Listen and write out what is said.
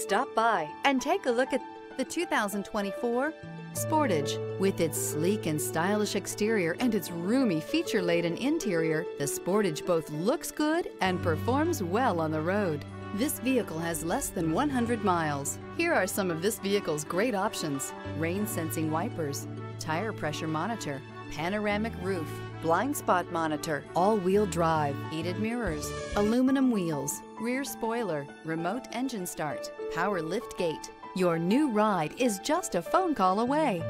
Stop by and take a look at the 2024 Sportage. With its sleek and stylish exterior and its roomy feature-laden interior, the Sportage both looks good and performs well on the road. This vehicle has less than 100 miles. Here are some of this vehicle's great options. Rain sensing wipers, tire pressure monitor, panoramic roof, blind spot monitor, all-wheel drive, heated mirrors, aluminum wheels, rear spoiler, remote engine start, power lift gate. Your new ride is just a phone call away.